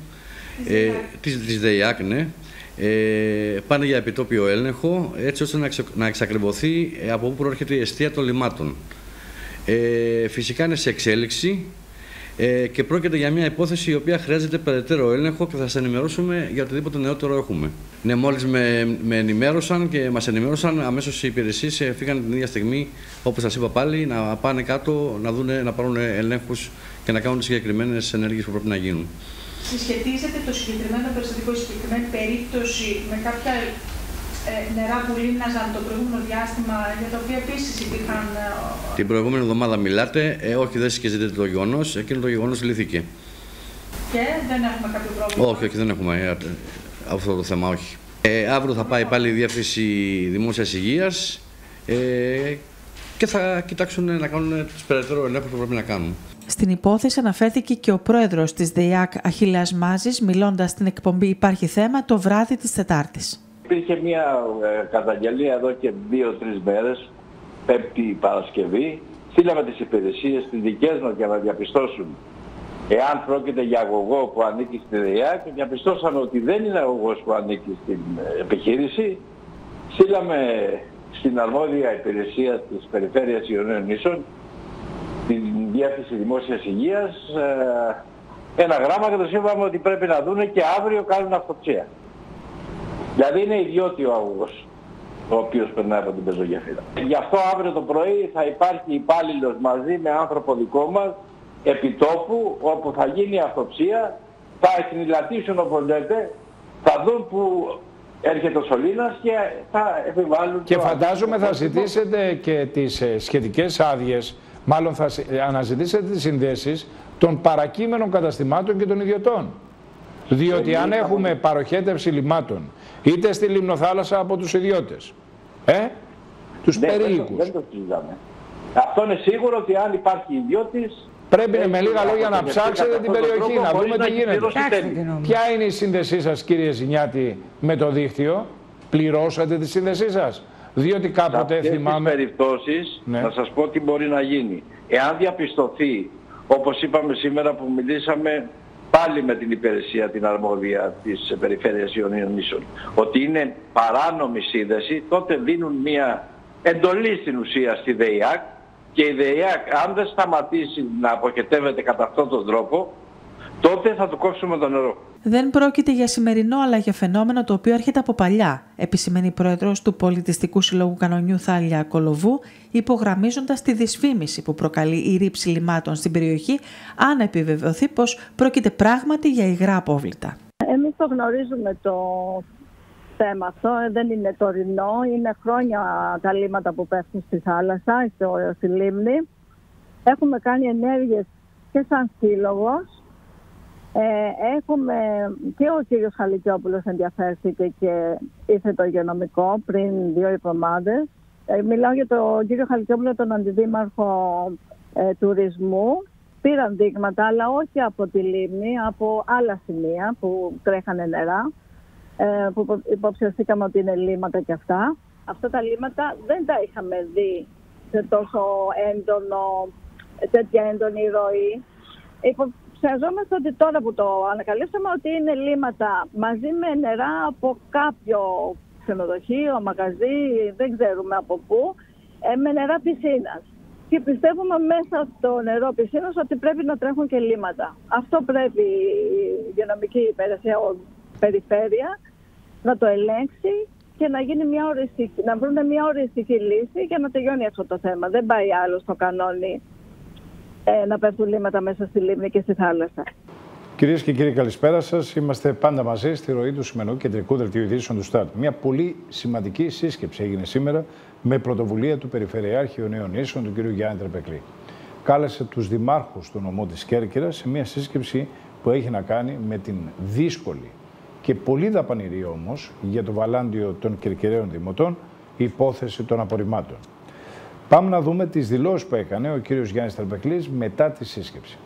[SPEAKER 5] ε, της, της ΔΕΙΑΚ, ναι, ε, πάνε για επιτόπιο έλεγχο έτσι ώστε να, να εξακριβωθεί ε, από πού προέρχεται η αιστεία των λιμάτων. Ε, φυσικά είναι σε εξέλιξη ε, και πρόκειται για μια υπόθεση η οποία χρειάζεται περαιτέρω έλεγχο και θα σας ενημερώσουμε για οτιδήποτε νεότερο έχουμε. Ναι, μόλις με, με ενημέρωσαν και μας ενημέρωσαν, αμέσως οι υπηρεσίες φύγαν την ίδια στιγμή, όπως σας είπα πάλι, να πάνε κάτω να, δούνε, να πάρουν ελέγχους και να κάνουν τις συγκεκριμένες ενέργειες που πρέπει να γίνουν
[SPEAKER 2] συσχετίζεται το συγκεκριμένο περιστατικό, η συγκεκριμένη περίπτωση με κάποια ε, νερά που λίμναζαν το προηγούμενο διάστημα, για το οποίο επίσης υπήρχαν.
[SPEAKER 5] Ε, Την προηγούμενη εβδομάδα μιλάτε, ε, όχι δεν συσκευάζεται το γεγονός, εκείνο το γεγονός λύθηκε.
[SPEAKER 2] Και δεν έχουμε κάποιο πρόβλημα.
[SPEAKER 5] Όχι, όχι, δεν έχουμε ε, αυτό το θέμα, όχι. Ε, αύριο θα πάει πάλι η Διεύθυνση Δημόσιας Υγείας ε, και θα κοιτάξουν να κάνουν τους περαιτέρω ελέγχους που πρέπει να κάνουν.
[SPEAKER 2] Στην υπόθεση αναφέρθηκε και ο πρόεδρος της ΔΕΙΑΚ Αχιλέας Μάζης μιλώντας στην εκπομπή «Υπάρχει θέμα» το βράδυ της Τετάρτης.
[SPEAKER 6] Υπήρχε μια ε, καταγγελία εδώ και δύο-τρεις μέρες, Πέμπτη Παρασκευή. Στείλαμε τις υπηρεσίες τις δικές μας για να διαπιστώσουν εάν πρόκειται για αγωγό που ανήκει στη ΔΕΙΑΚ και διαπιστώσαμε ότι δεν είναι αγωγός που ανήκει στην ε, επιχείρηση. Στείλαμε στην αρμόδια υπηρεσία της Περιφέρειας Ιωνίων Νήσων την Διεύθυνση Δημόσιας Υγείας ε, ένα γράμμα και το είπαμε ότι πρέπει να δούνε και αύριο κάνουν αυτοψία. Δηλαδή είναι ιδιώτη ο αγωγός ο οποίος περνάει από την πεζογεφύρα. Γι' αυτό αύριο το πρωί θα υπάρχει υπάλληλος μαζί με άνθρωπο δικό μας επιτόπου όπου θα γίνει η αυτοψία, θα εκνηλατήσουν όπως λέτε, θα δουν που έρχεται ο Σολίνας και θα επιβάλλουν...
[SPEAKER 1] Και φαντάζομαι θα ζητήσετε και τις ε, σχετικές άδειες Μάλλον θα αναζητήσετε τις συνδέσεις των παρακείμενων καταστημάτων και των ιδιωτών. Διότι αν έχουμε παροχέτευση λιμάτων, είτε στη Λιμνοθάλασσα από τους ιδιώτες, ε, τους
[SPEAKER 6] ναι,
[SPEAKER 1] περίοικους.
[SPEAKER 6] Δεν το συζητάμε. Αυτό είναι σίγουρο ότι αν υπάρχει ιδιώτης...
[SPEAKER 1] Πρέπει με λίγα λόγια να ψάξετε την περιοχή, να δούμε τι γίνεται. Ποια είναι η σύνδεσή σας κύριε Ζηνιάτη με το δίκτυο, πληρώσατε τη σύνδεσή σας; Διότι κάποτε
[SPEAKER 6] σε
[SPEAKER 1] θυμάμαι...
[SPEAKER 6] Σε περιπτώσεις, ναι. να σας πω τι μπορεί να γίνει. Εάν διαπιστωθεί, όπως είπαμε σήμερα που μιλήσαμε πάλι με την υπηρεσία την αρμόδια της Περιφέρειας Ιωνίων Νήσων, ότι είναι παράνομη σύνδεση, τότε δίνουν μια εντολή στην ουσία στη ΔΕΙΑΚ και η ΔΕΙΑΚ αν δεν σταματήσει να αποχετεύεται κατά αυτόν τον τρόπο, τότε θα του κόψουμε το νερό.
[SPEAKER 2] Δεν πρόκειται για σημερινό αλλά για φαινόμενο το οποίο έρχεται από παλιά, επισημαίνει η πρόεδρος του Πολιτιστικού Συλλόγου Κανονιού Θάλια Κολοβού, υπογραμμίζοντας τη δυσφήμιση που προκαλεί η ρήψη λιμάτων στην περιοχή, αν επιβεβαιωθεί πως πρόκειται πράγματι για υγρά απόβλητα.
[SPEAKER 7] Εμείς το γνωρίζουμε το θέμα αυτό, ε, δεν είναι τωρινό, είναι χρόνια τα λίματα που πέφτουν στη θάλασσα, στη λίμνη. Έχουμε κάνει ενέργειες και σαν σύλλογος ε, έχουμε και ο κύριος Χαλικιόπουλος ενδιαφέρθηκε και ήρθε το υγειονομικό πριν δύο εβδομάδες. Ε, μιλάω για τον κύριο Χαλικιόπουλο, τον αντιδήμαρχο ε, τουρισμού. Πήραν δείγματα, αλλά όχι από τη λίμνη, από άλλα σημεία που τρέχανε νερά, ε, που υποψιαστήκαμε ότι είναι λίμματα και αυτά. Αυτά τα λίμματα δεν τα είχαμε δει σε τόσο έντονο, τέτοια έντονη ροή. Χρειαζόμαστε ότι τώρα που το ανακαλύψαμε ότι είναι λίματα μαζί με νερά από κάποιο ξενοδοχείο, μαγαζί, δεν ξέρουμε από πού, ε, με νερά πισίνας. Και πιστεύουμε μέσα στο νερό πισίνας ότι πρέπει να τρέχουν και λίματα. Αυτό πρέπει η υγειονομική υπηρεσία, περιφέρεια, να το ελέγξει και να, γίνει μια οριστική, να βρουν μια οριστική λύση για να τελειώνει αυτό το θέμα. Δεν πάει άλλο στο κανόνι ε, να πέφτουν λίμματα μέσα στη λίμνη και στη θάλασσα.
[SPEAKER 1] Κυρίες και κύριοι, καλησπέρα σας. Είμαστε πάντα μαζί στη ροή του σημερινού κεντρικού δελτίου ειδήσεων του ΣΤΑΡΤ. Μια πολύ σημαντική σύσκεψη έγινε σήμερα με πρωτοβουλία του Περιφερειάρχη Νέων Ίσων, του κ. Γιάννη Τρεπεκλή. Κάλεσε τους δημάρχους του νομού της Κέρκυρας σε μια σύσκεψη που έχει να κάνει με την δύσκολη και πολύ δαπανηρή όμως για το βαλάντιο των Κερκυραίων Δημοτών υπόθεση των απορριμμάτων. Πάμε να δούμε τις δηλώσεις που έκανε ο κύριος Γιάννης Τραπεκλής μετά τη σύσκεψη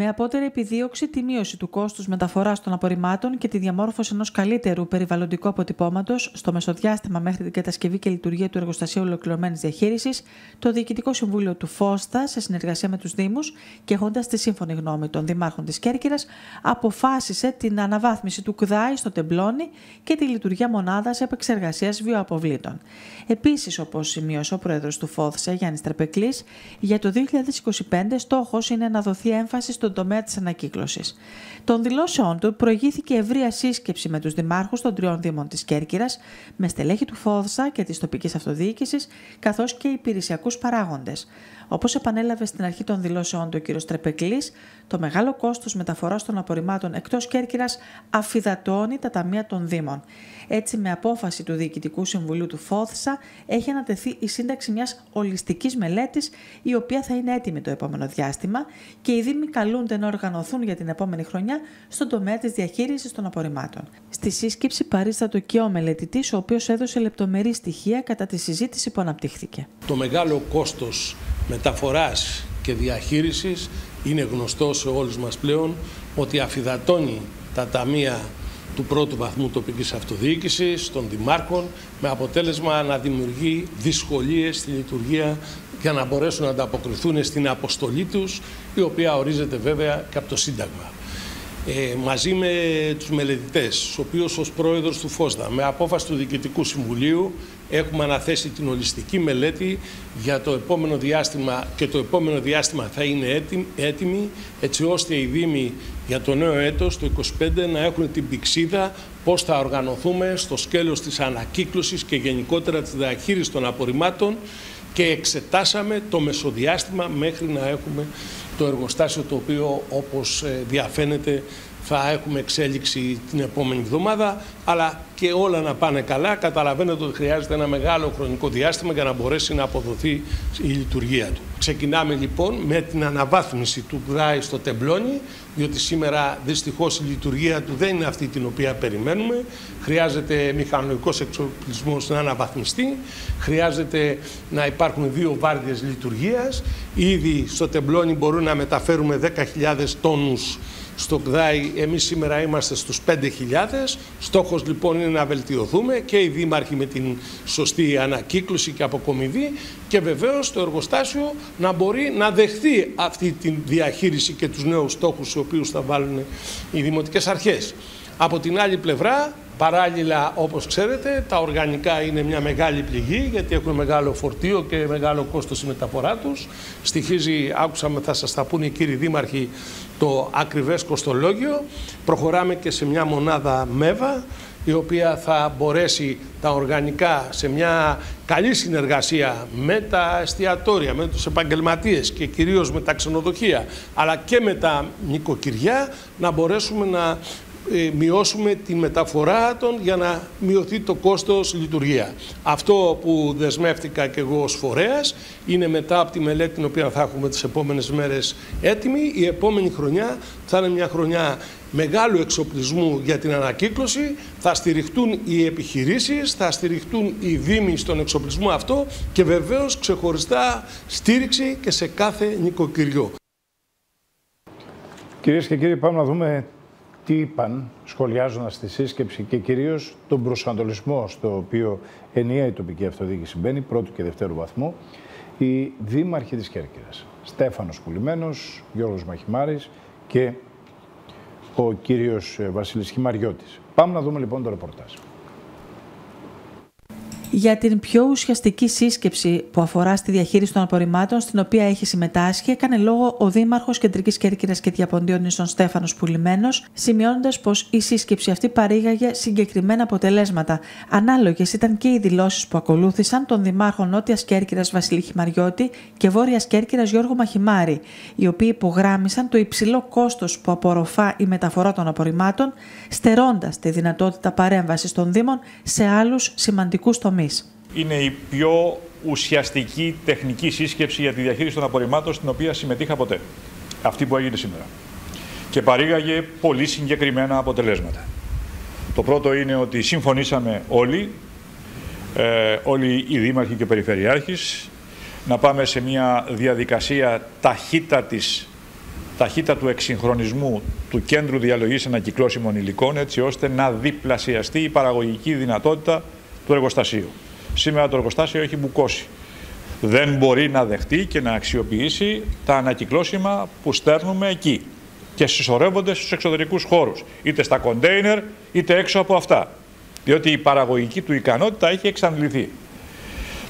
[SPEAKER 2] με απότερη επιδίωξη τη μείωση του κόστους μεταφοράς των απορριμμάτων και τη διαμόρφωση ενός καλύτερου περιβαλλοντικού αποτυπώματος στο μεσοδιάστημα μέχρι την κατασκευή και λειτουργία του Εργοστασίου Ολοκληρωμένης Διαχείρισης, το Διοικητικό Συμβούλιο του ΦΟΣΤΑ, σε συνεργασία με τους Δήμους και έχοντας τη σύμφωνη γνώμη των Δημάρχων της Κέρκυρας, αποφάσισε την αναβάθμιση του ΚΔΑΙ στο Τεμπλόνι και τη λειτουργία μονάδας επεξεργασίας βιοαποβλήτων. Επίσης, όπως σημείωσε ο πρόεδρος του ΦΟΔΣΕ, Γιάννης Τραπεκλή, για το 2025 στόχος είναι να δοθεί έμφαση στο στον τομέα της ανακύκλωσης. Των δηλώσεών του προηγήθηκε ευρεία σύσκεψη με τους δημάρχους των τριών Δήμων της Κέρκυρας, με στελέχη του ΦΟΔΣΑ και της τοπικής αυτοδιοίκησης, καθώς και υπηρεσιακούς παράγοντες. Όπως επανέλαβε στην αρχή των δηλώσεών του ο κ. Τρεπεκλής, το μεγάλο κόστος μεταφοράς των απορριμμάτων εκτός Κέρκυρας αφιδατώνει τα ταμεία των Δήμων. Έτσι, με απόφαση του Διοικητικού Συμβουλίου του ΦΟΘΣΑ, έχει ανατεθεί η σύνταξη μιας ολιστικής μελέτης, η οποία θα είναι έτοιμη το επόμενο διάστημα και οι Δήμοι καλούνται να οργανωθούν για την επόμενη χρονιά στον τομέα της διαχείρισης των απορριμμάτων. Στη σύσκεψη παρίστατο και ο μελετητής, ο οποίος έδωσε λεπτομερή στοιχεία κατά τη συζήτηση που αναπτύχθηκε.
[SPEAKER 8] Το μεγάλο κόστος μεταφοράς και διαχείρισης είναι γνωστό σε όλους μας πλέον ότι αφιδατώνει τα ταμεία του πρώτου βαθμού τοπικής αυτοδιοίκησης, των δημάρχων, με αποτέλεσμα να δημιουργεί δυσκολίες στη λειτουργία για να μπορέσουν να ανταποκριθούν στην αποστολή τους, η οποία ορίζεται βέβαια και από το Σύνταγμα. Ε, μαζί με τους μελετητές, ο οποίος ως πρόεδρος του ΦΟΣΔΑ, με απόφαση του Διοικητικού Συμβουλίου, έχουμε αναθέσει την ολιστική μελέτη για το επόμενο διάστημα και το επόμενο διάστημα θα είναι έτοιμη έτσι ώστε οι Δήμοι για το νέο έτος, το 2025, να έχουν την πηξίδα πώς θα οργανωθούμε στο σκέλος της ανακύκλωσης και γενικότερα της διαχείρισης των απορριμμάτων και εξετάσαμε το μεσοδιάστημα μέχρι να έχουμε το εργοστάσιο το οποίο όπως ε, διαφαίνεται θα έχουμε εξέλιξη την επόμενη εβδομάδα, αλλά και όλα να πάνε καλά. Καταλαβαίνετε ότι χρειάζεται ένα μεγάλο χρονικό διάστημα για να μπορέσει να αποδοθεί η λειτουργία του. Ξεκινάμε λοιπόν με την αναβάθμιση του ΓΡΑΙ στο Τεμπλόνι, διότι σήμερα δυστυχώς η λειτουργία του δεν είναι αυτή την οποία περιμένουμε. Χρειάζεται μηχανολογικός εξοπλισμός να αναβαθμιστεί, χρειάζεται να υπάρχουν δύο βάρδιες λειτουργίας. Ήδη στο Τεμπλόνι μπορούν να μεταφέρουμε 10.000 τόνους στο ΚΔΑΙ εμείς σήμερα είμαστε στους 5.000. Στόχος λοιπόν είναι να βελτιωθούμε και οι δήμαρχοι με την σωστή ανακύκλωση και αποκομιδή και βεβαίως το εργοστάσιο να μπορεί να δεχθεί αυτή τη διαχείριση και τους νέους στόχους οι οποίους θα βάλουν οι δημοτικές αρχές. Από την άλλη πλευρά Παράλληλα, όπως ξέρετε, τα οργανικά είναι μια μεγάλη πληγή γιατί έχουν μεγάλο φορτίο και μεγάλο κόστος η μεταφορά τους. Στοιχίζει, άκουσαμε, θα σας τα πούνε οι κύριοι δήμαρχοι, το ακριβές κοστολόγιο. Προχωράμε και σε μια μονάδα ΜΕΒΑ, η οποία θα μπορέσει τα οργανικά σε μια καλή συνεργασία με τα εστιατόρια, με τους επαγγελματίες και κυρίως με τα ξενοδοχεία, αλλά και με τα νοικοκυριά, να μπορέσουμε να ε, μειώσουμε τη μεταφορά των για να μειωθεί το κόστος λειτουργία. Αυτό που δεσμεύτηκα και εγώ ως φορέας είναι μετά από τη μελέτη την οποία θα έχουμε τις επόμενες μέρες έτοιμη. Η επόμενη χρονιά θα είναι μια χρονιά μεγάλου εξοπλισμού για την ανακύκλωση, θα στηριχτούν οι επιχειρήσεις, θα στηριχτούν οι δήμοι στον εξοπλισμό αυτό και βεβαίως ξεχωριστά στήριξη και σε κάθε νοικοκυριό.
[SPEAKER 1] Κυρίες και κύριοι, πάμε να δούμε τι είπαν σχολιάζοντας τη σύσκεψη και κυρίως τον προσανατολισμό στο οποίο ενιαία η τοπική αυτοδιοίκηση μπαίνει, πρώτου και δευτέρου βαθμού, οι δήμαρχοι της Κέρκυρας. Στέφανος Πουλημένος, Γιώργος Μαχημάρης και ο κύριος Βασίλης Χιμαριώτης. Πάμε να δούμε λοιπόν το ρεπορτάζ
[SPEAKER 2] για την πιο ουσιαστική σύσκεψη που αφορά στη διαχείριση των απορριμμάτων, στην οποία έχει συμμετάσχει, έκανε λόγο ο Δήμαρχος Κεντρικής Κέρκυρας και Διαποντίων Νησών Στέφανος Πουλημένος, σημειώνοντας πως η σύσκεψη αυτή παρήγαγε συγκεκριμένα αποτελέσματα. Ανάλογες ήταν και οι δηλώσεις που ακολούθησαν των Δημάρχων Νότιας Κέρκυρας Βασιλή Χιμαριώτη και Βόρειας Κέρκυρας Γιώργου Μαχημάρη, οι οποίοι υπογράμμισαν το υψηλό κόστος που απορροφά η μεταφορά των απορριμμάτων, στερώντας τη δυνατότητα παρέμβασης των Δήμων σε άλλους σημαντικούς τομείς.
[SPEAKER 9] Είναι η πιο ουσιαστική τεχνική σύσκεψη για τη διαχείριση των απορριμμάτων στην οποία συμμετείχα ποτέ. Αυτή που έγινε σήμερα. Και παρήγαγε πολύ συγκεκριμένα αποτελέσματα. Το πρώτο είναι ότι συμφωνήσαμε όλοι, ε, όλοι οι δήμαρχοι και περιφερειάρχες, να πάμε σε μια διαδικασία ταχύτατης, ταχύτατου εξυγχρονισμού του Κέντρου Διαλογής Ανακυκλώσιμων Υλικών, έτσι ώστε να διπλασιαστεί η παραγωγική δυνατότητα του εργοστασίου. Σήμερα το εργοστάσιο έχει μπουκώσει. Δεν μπορεί να δεχτεί και να αξιοποιήσει τα ανακυκλώσιμα που στέλνουμε εκεί και συσσωρεύονται στους εξωτερικούς χώρους, είτε στα κοντέινερ είτε έξω από αυτά, διότι η παραγωγική του ικανότητα έχει εξαντληθεί.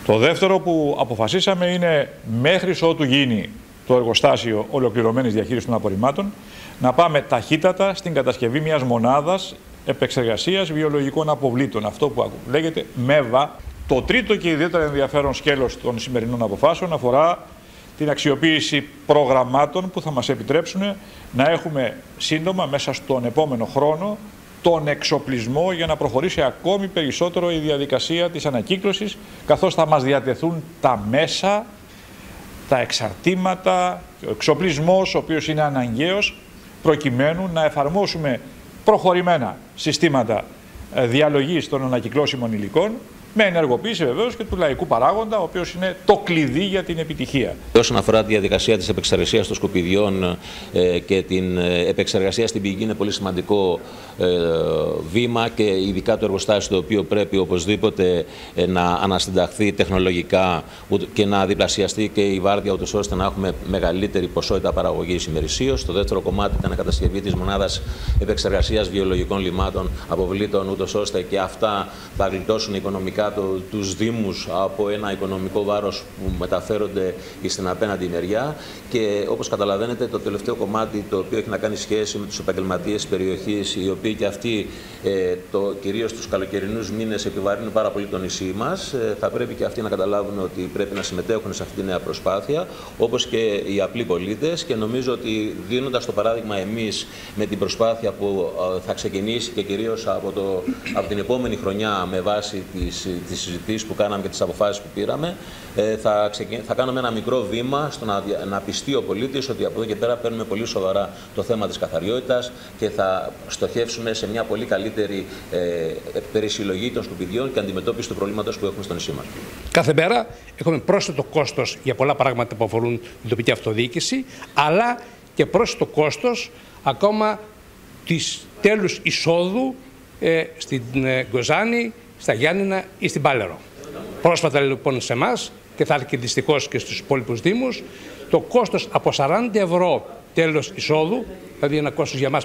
[SPEAKER 9] Το δεύτερο που αποφασίσαμε είναι μέχρι ότου γίνει το εργοστάσιο ολοκληρωμένης διαχείρισης των απορριμμάτων, να πάμε ταχύτατα στην κατασκευή μιας μονάδας επεξεργασίας βιολογικών αποβλήτων. Αυτό που λέγεται ΜΕΒΑ. Το τρίτο και ιδιαίτερα ενδιαφέρον σκέλος των σημερινών αποφάσεων αφορά την αξιοποίηση προγραμμάτων που θα μας επιτρέψουν να έχουμε σύντομα μέσα στον επόμενο χρόνο τον εξοπλισμό για να προχωρήσει ακόμη περισσότερο η διαδικασία της ανακύκλωσης καθώς θα μας διατεθούν τα μέσα, τα εξαρτήματα, ο εξοπλισμός ο οποίος είναι αναγκαίος προκειμένου να εφαρμόσουμε προχωρημένα συστήματα ε, διαλογής των ανακυκλώσιμων υλικών με ενεργοποίηση βεβαίως και του λαϊκού παράγοντα, ο οποίος είναι το κλειδί για την επιτυχία.
[SPEAKER 10] Όσον αφορά τη διαδικασία της επεξεργασίας των σκουπιδιών ε, και την ε, επεξεργασία στην πηγή, είναι πολύ σημαντικό ε, βήμα και ειδικά το εργοστάσιο το οποίο πρέπει οπωσδήποτε να ανασυνταχθεί τεχνολογικά και να διπλασιαστεί και η βάρδια, ούτως ώστε να έχουμε μεγαλύτερη ποσότητα παραγωγής ημερησίως. Το δεύτερο κομμάτι ήταν η κατασκευή της μονάδας επεξεργασίας βιολογικών λιμάτων αποβλήτων, ούτως ώστε και αυτά θα γλιτώσουν οικονομικά το, τους Δήμους από ένα οικονομικό βάρος που μεταφέρονται στην απέναντι μεριά και όπως καταλαβαίνετε το τελευταίο κομμάτι το οποίο έχει να κάνει σχέση με τους επαγγελματίες περιοχής οι οποίοι και αυτοί ε, το, κυρίως τους καλοκαιρινούς μήνες επιβαρύνουν πάρα πολύ το νησί μας ε, θα πρέπει και αυτοί να καταλάβουν ότι πρέπει να συμμετέχουν σε αυτή τη νέα προσπάθεια όπως και οι απλοί πολίτες και νομίζω ότι δίνοντας το παράδειγμα εμείς με την προσπάθεια που ε, θα ξεκινήσει και κυρίως από, το, από την επόμενη χρονιά με βάση τις τις συζητήσεις που κάναμε και τις αποφάσεις που πήραμε, ε, θα, θα κάνουμε ένα μικρό βήμα στο να, να πιστεί ο πολίτης ότι από εδώ και πέρα παίρνουμε πολύ σοβαρά το θέμα της καθαριότητας και θα στοχεύσουμε σε μια πολύ καλύτερη ε, περισυλλογή των σκουπιδιών και αντιμετώπιση του προβλήματος που έχουμε στο νησί μας.
[SPEAKER 11] Κάθε μέρα έχουμε πρόσθετο κόστος για πολλά πράγματα που αφορούν την τοπική αυτοδιοίκηση, αλλά και πρόσθετο κόστος ακόμα της τέλους εισόδου ε, στην ε, Γκοζάνη, στα Γιάννηνα ή στην Πάλερο. Πρόσφατα λοιπόν σε εμάς και θα έρθει δυστυχώς και στους υπόλοιπους Δήμους, το κόστος από 40 ευρώ τέλος εισόδου, δηλαδή ένα κόστος για εμά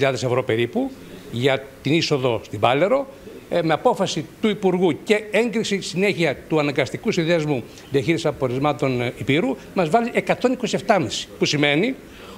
[SPEAKER 11] 500.000 ευρώ περίπου, για την είσοδο στην Πάλερο, ε, με απόφαση του Υπουργού και έγκριση συνέχεια του αναγκαστικού συνδέσμου διαχείρισης απορισμάτων ε, Υπήρου, μας βάλει 127,5. Που σημαίνει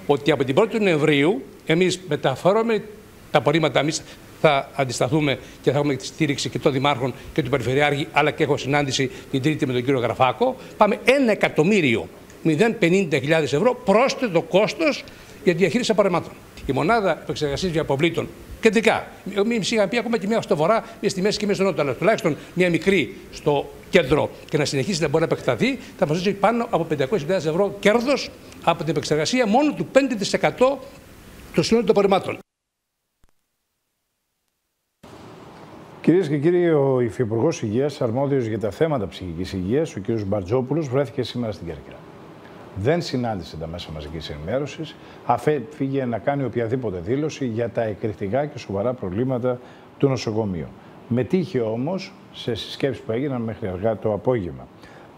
[SPEAKER 11] ότι από την 1η Νοεμβρίου εμείς μεταφέρουμε τα απορρίμματα εμείς θα αντισταθούμε και θα έχουμε τη στήριξη και των δημάρχων και του Περιφερειάρχη, αλλά και έχω συνάντηση την Τρίτη με τον κύριο Γραφάκο. Πάμε 1 εκατομμύριο 050.000 ευρώ πρόσθετο κόστος για τη διαχείριση απορρεμμάτων. Η μονάδα επεξεργασίας διαποβλήτων κεντρικά. Εμεί είχαμε πει ακόμα και μία στο βορρά, μία στη μέση και μία στο νότο, αλλά τουλάχιστον μία μικρή στο κέντρο και να συνεχίσει να μπορεί να επεκταθεί, θα μας δώσει πάνω από 500.000 ευρώ κέρδος από την επεξεργασία μόνο του 5% των συνόλων των απορριμμάτων.
[SPEAKER 1] Κυρίες και κύριοι, ο Υφυπουργός Υγείας, αρμόδιος για τα θέματα ψυχικής υγείας, ο κ. Μπαρτζόπουλος, βρέθηκε σήμερα στην Κέρκυρα. Δεν συνάντησε τα μέσα μαζικής ενημέρωσης, αφήγε να κάνει οποιαδήποτε δήλωση για τα εκρηκτικά και σοβαρά προβλήματα του νοσοκομείου. Μετήχε όμως σε συσκέψεις που έγιναν μέχρι αργά το απόγευμα.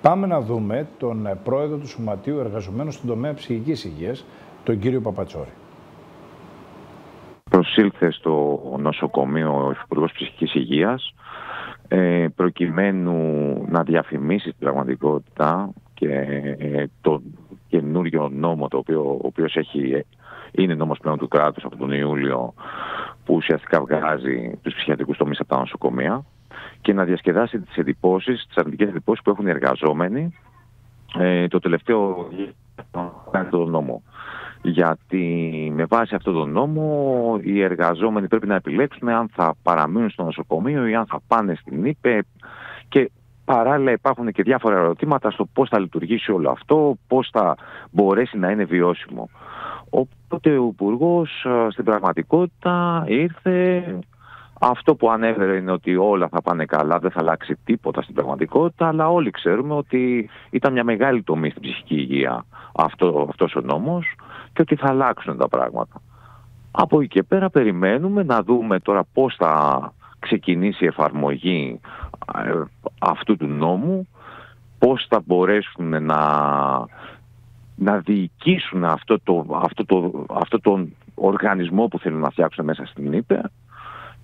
[SPEAKER 1] Πάμε να δούμε τον πρόεδρο του Σωματείου Εργαζομένων στον τομέα ψυχικής υγείας, τον κύριο Παπατσόρη
[SPEAKER 12] προσήλθε στο νοσοκομείο ο Υφυπουργός Ψυχικής Υγείας ε, προκειμένου να διαφημίσει την πραγματικότητα και ε, το καινούριο νόμο το οποίο ο οποίος έχει, είναι νόμος πλέον του κράτους από τον Ιούλιο που ουσιαστικά βγάζει τους ψυχιατρικούς τομείς από τα νοσοκομεία και να διασκεδάσει τις εντυπώσεις, τις αρνητικές εντυπώσεις που έχουν οι εργαζόμενοι ε, το τελευταίο νόμο γιατί με βάση αυτόν τον νόμο οι εργαζόμενοι πρέπει να επιλέξουν αν θα παραμείνουν στο νοσοκομείο ή αν θα πάνε στην ΥΠΕ και παράλληλα υπάρχουν και διάφορα ερωτήματα στο πώς θα λειτουργήσει όλο αυτό, πώς θα μπορέσει να είναι βιώσιμο. Οπότε ο υπουργός ε, στην πραγματικότητα ήρθε αυτό που ανέφερε είναι ότι όλα θα πάνε καλά, δεν θα αλλάξει τίποτα στην πραγματικότητα, αλλά όλοι ξέρουμε ότι ήταν μια μεγάλη τομή στην ψυχική υγεία αυτό, αυτός ο νόμος και ότι θα αλλάξουν τα πράγματα. Από εκεί και πέρα περιμένουμε να δούμε τώρα πώς θα ξεκινήσει η εφαρμογή ε, αυτού του νόμου, πώς θα μπορέσουν να, να διοικήσουν αυτό, το, αυτό, το, αυτό τον οργανισμό που θέλουν να φτιάξουν μέσα στην ΥΠΕ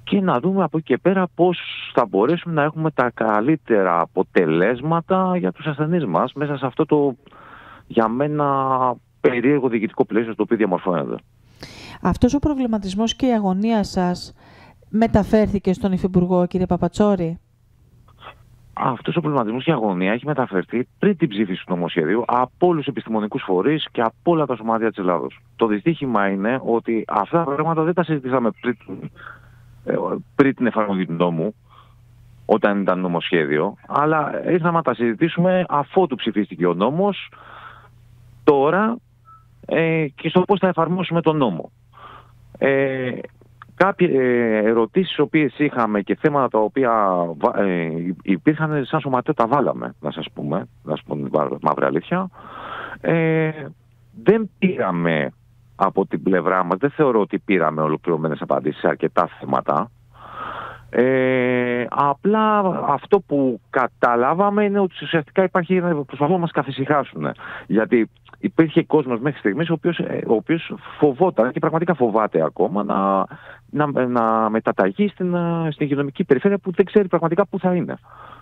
[SPEAKER 12] και να δούμε από εκεί και πέρα πώς θα μπορέσουμε να έχουμε τα καλύτερα αποτελέσματα για τους ασθενείς μας μέσα σε αυτό το για μένα περίεργο διοικητικό πλαίσιο στο οποίο διαμορφώνεται.
[SPEAKER 2] Αυτός ο προβληματισμός και η αγωνία σας μεταφέρθηκε στον Υφυπουργό, κύριε Παπατσόρη;
[SPEAKER 12] Αυτός ο προβληματισμός και η αγωνία έχει μεταφερθεί πριν την ψήφιση του νομοσχεδίου από όλους τους επιστημονικούς φορείς και από όλα τα σωματεία της Ελλάδος. Το δυστύχημα είναι ότι αυτά τα πράγματα δεν τα συζητήσαμε πριν, ε, πριν την εφαρμογή του νόμου, όταν ήταν νομοσχέδιο, αλλά ήρθαμε να τα συζητήσουμε αφότου ψηφίστηκε ο νόμος, τώρα ε, και στο πώς θα εφαρμόσουμε τον νόμο. Ε, κάποιες ε, ερωτήσεις οποίες είχαμε και θέματα τα οποία ε, υπήρχαν σαν σωματείο τα βάλαμε, να σας πούμε, να σας πούμε μαύρη αλήθεια. Ε, δεν πήραμε από την πλευρά μας, δεν θεωρώ ότι πήραμε ολοκληρωμένες απαντήσεις σε αρκετά θέματα. Ε, απλά αυτό που καταλάβαμε είναι ότι ουσιαστικά υπάρχει, προσπαθούν να μας καθησυχάσουν. Γιατί υπήρχε κόσμος μέχρι στιγμής ο οποίος, ε, ο οποίος φοβόταν και πραγματικά φοβάται ακόμα να, να, να μεταταγεί στην, ε, στην υγειονομική περιφέρεια που δεν ξέρει πραγματικά πού θα είναι